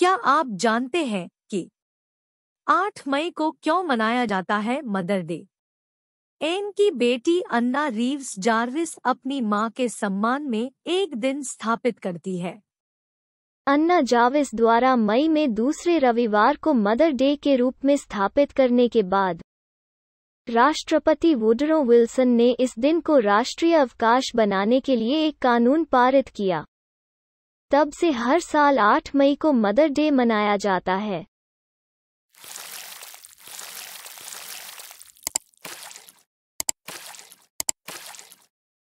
क्या आप जानते हैं कि 8 मई को क्यों मनाया जाता है मदर डे? एन की बेटी अन्ना रीव्स जार्विस अपनी माँ के सम्मान में एक दिन स्थापित करती है। अन्ना जाविस द्वारा मई में दूसरे रविवार को मदर डे के रूप में स्थापित करने के बाद, राष्ट्रपति वुडरो विल्सन ने इस दिन को राष्ट्रीय अवकाश बनाने के लिए एक कानून पारित किया। तब से हर साल 8 मई को मदर डे मनाया जाता है।